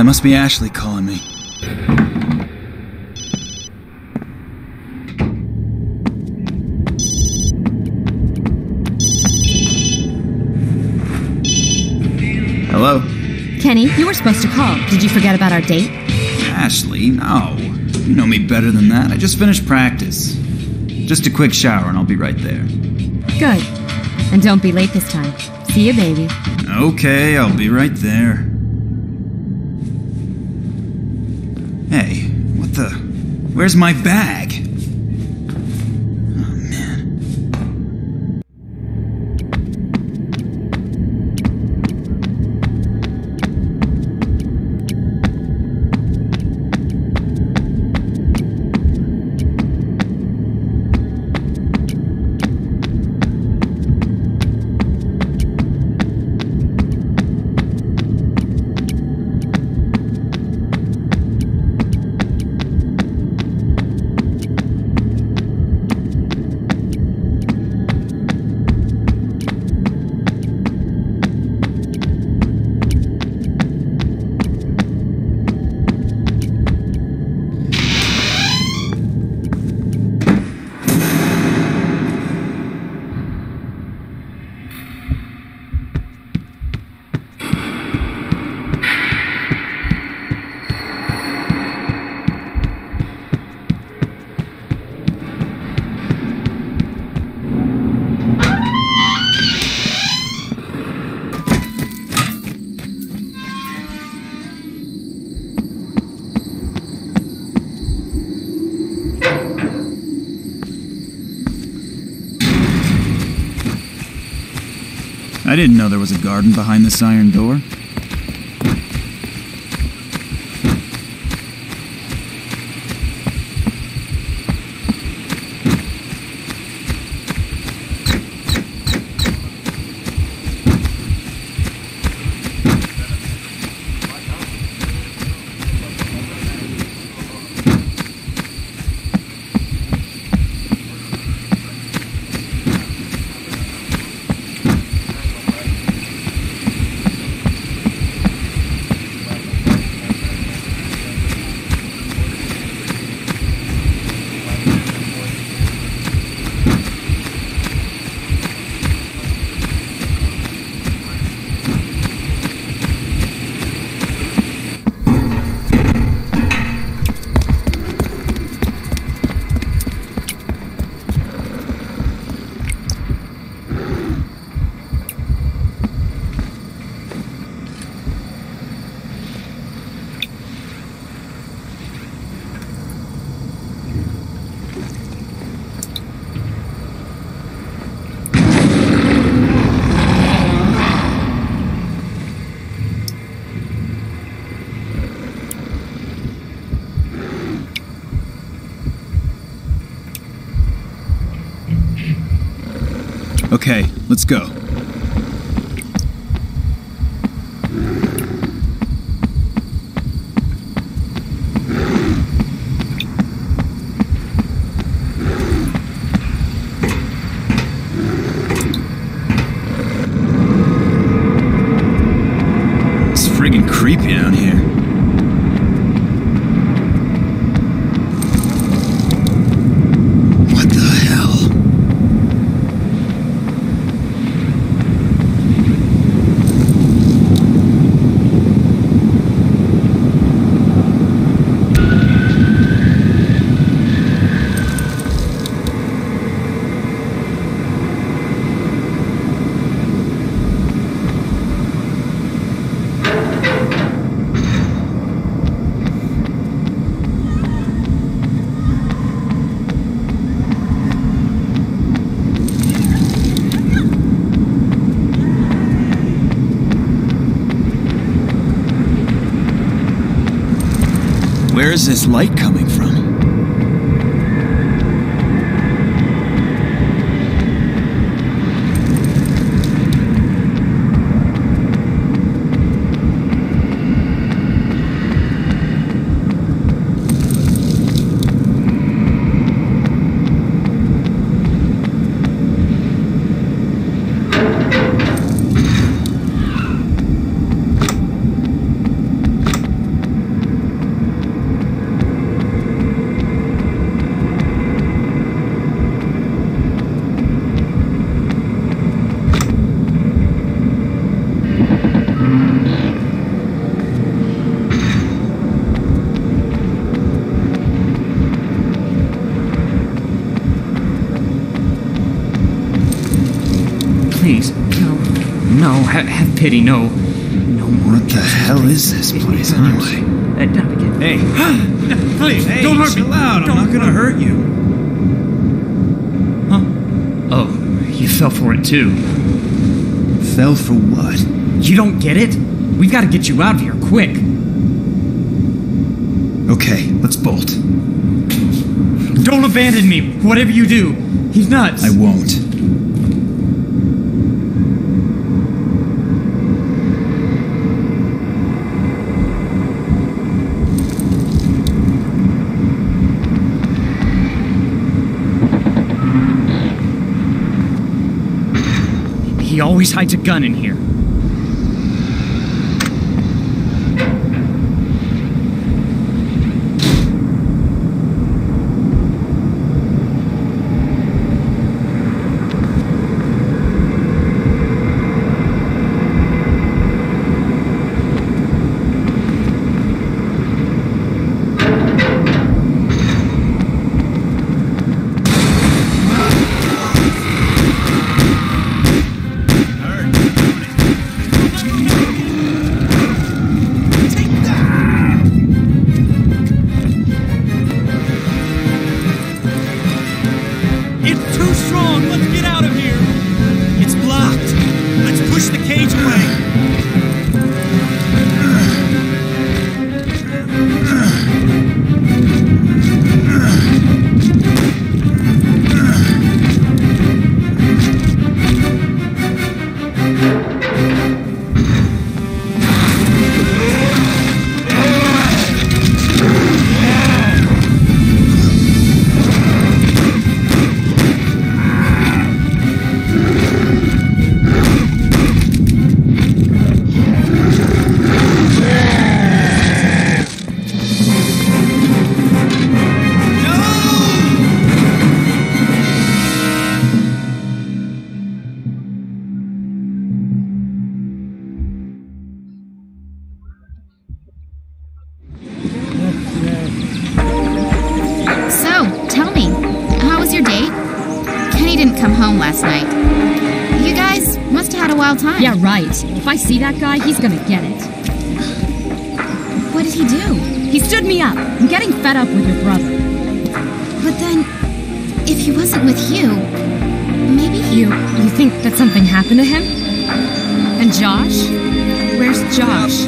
that must be Ashley calling me. Hello? Kenny, you were supposed to call. Did you forget about our date? Ashley, no. You know me better than that. I just finished practice. Just a quick shower and I'll be right there. Good. And don't be late this time. See you, baby. Okay, I'll be right there. Where's my bag? Didn't know there was a garden behind this iron door. Okay, let's go. It's friggin' creepy down here. What the hell? Where is this light coming have pity, no. No more. What the hell is this place anyway? Uh, Donovan. Hey, please, hey, don't hurt me. chill out. I'm Don't- not gonna hurt you. Huh? Oh, you fell for it too. Fell for what? You don't get it? We've got to get you out of here quick. Okay, let's bolt. Don't abandon me, whatever you do. He's nuts. I won't. He always hides a gun in here. Right. If I see that guy, he's gonna get it. What did he do? He stood me up. I'm getting fed up with your brother. But then, if he wasn't with you, maybe he. You you think that something happened to him? And Josh? Where's Josh?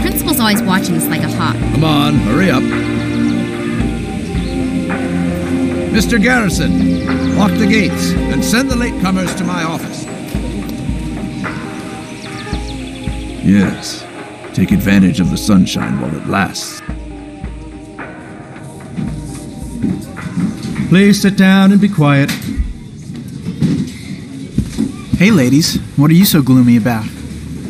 Principal's always watching us like a hawk. Come on, hurry up. Mr. Garrison, lock the gates and send the latecomers to my office. Yes. Take advantage of the sunshine while it lasts. Please sit down and be quiet. Hey, ladies, what are you so gloomy about?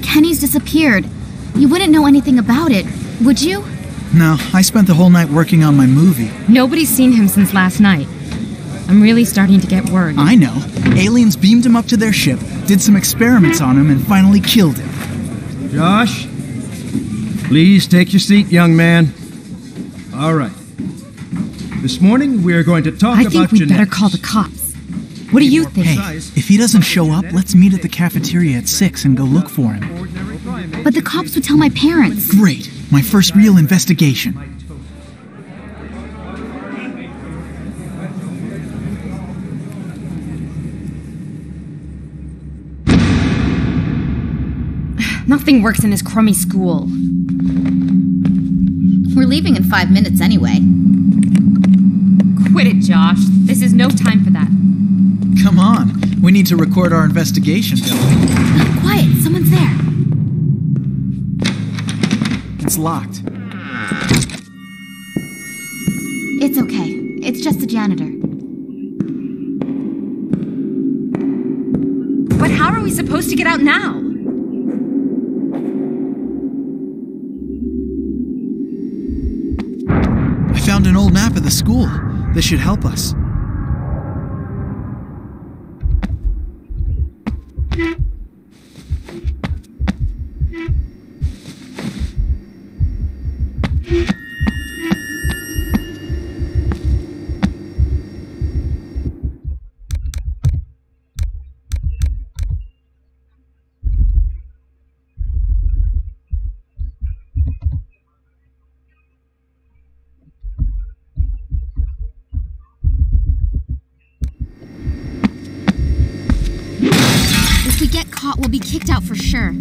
Kenny's disappeared. You wouldn't know anything about it, would you? No, I spent the whole night working on my movie. Nobody's seen him since last night. I'm really starting to get worried. I know. Aliens beamed him up to their ship, did some experiments on him, and finally killed him. Josh, please take your seat, young man. All right. This morning we are going to talk I about think we'd better call the cops. What do you think? Hey, if he doesn't show up, let's meet at the cafeteria at 6 and go look for him. But the cops would tell my parents. Great. My first real investigation. Nothing works in this crummy school. We're leaving in five minutes anyway. Quit it, Josh. This is no time for that. Come on. We need to record our investigation, don't? Quiet, someone's there. It's locked. It's okay. It's just the janitor. But how are we supposed to get out now? Map of the school. This should help us. Caught, we'll be kicked out for sure.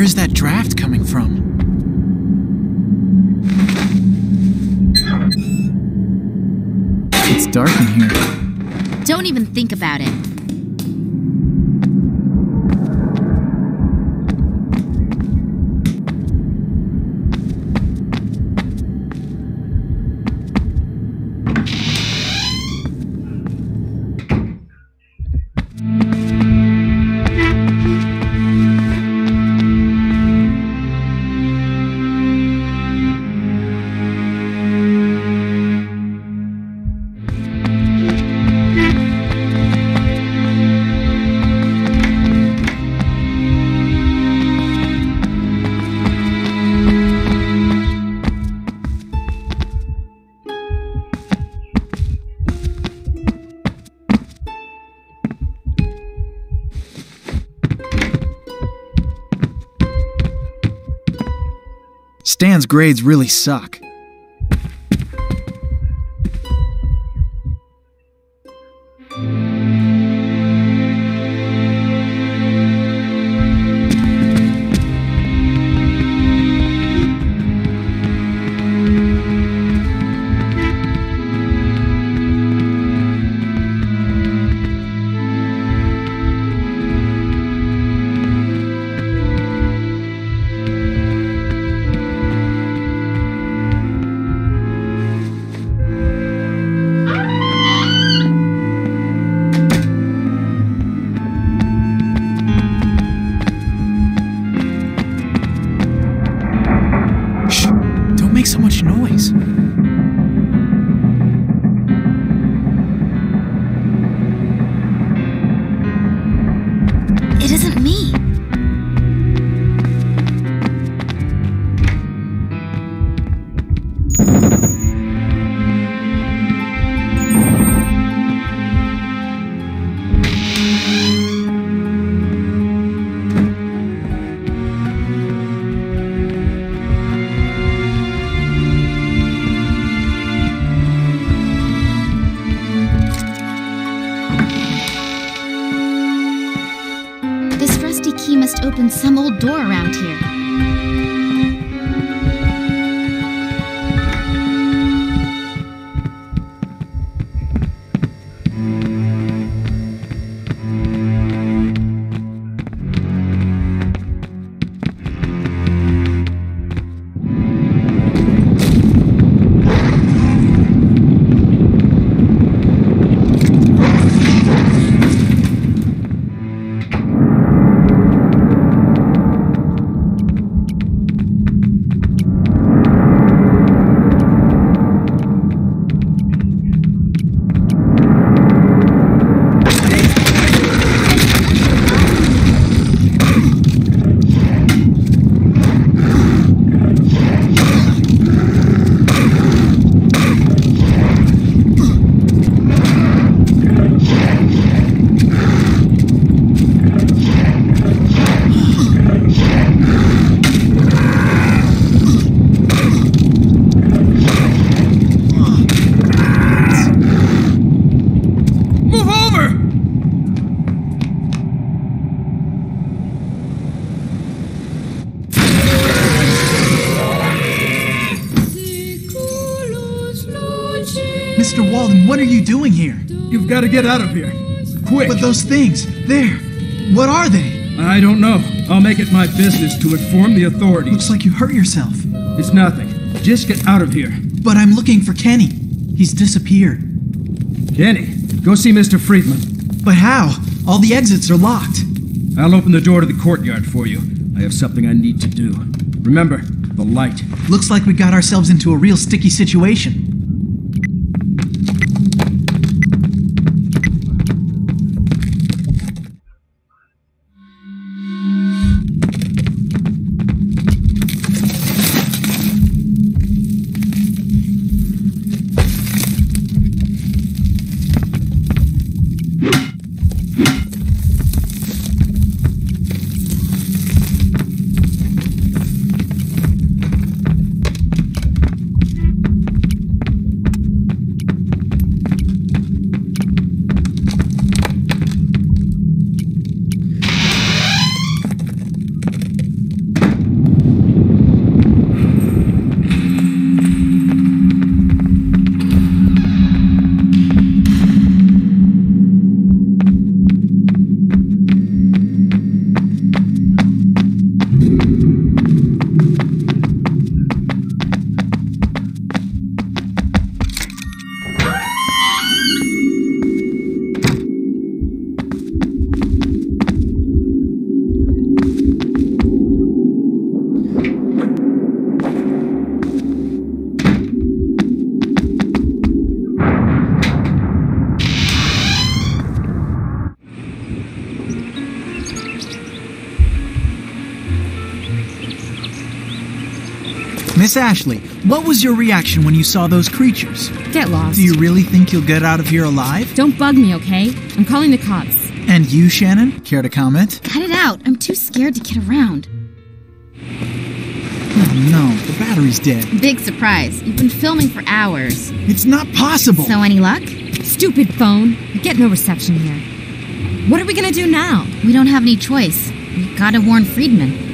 Where is that draft coming from? It's dark in here. Don't even think about it. Stan's grades really suck. Key must open some old door around here. Get out of here. Quick. But those things, there, what are they? I don't know. I'll make it my business to inform the authorities. Looks like you hurt yourself. It's nothing. Just get out of here. But I'm looking for Kenny. He's disappeared. Kenny, go see Mr. Friedman. But how? All the exits are locked. I'll open the door to the courtyard for you. I have something I need to do. Remember, the light. Looks like we got ourselves into a real sticky situation. Miss Ashley, what was your reaction when you saw those creatures? Get lost. Do you really think you'll get out of here alive? Don't bug me, okay? I'm calling the cops. And you, Shannon? Care to comment? Cut it out. I'm too scared to get around. Oh no, the battery's dead. Big surprise. You've been filming for hours. It's not possible. So, any luck? Stupid phone. I get no reception here. What are we gonna do now? We don't have any choice. We've gotta warn Friedman.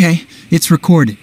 Okay, it's recorded.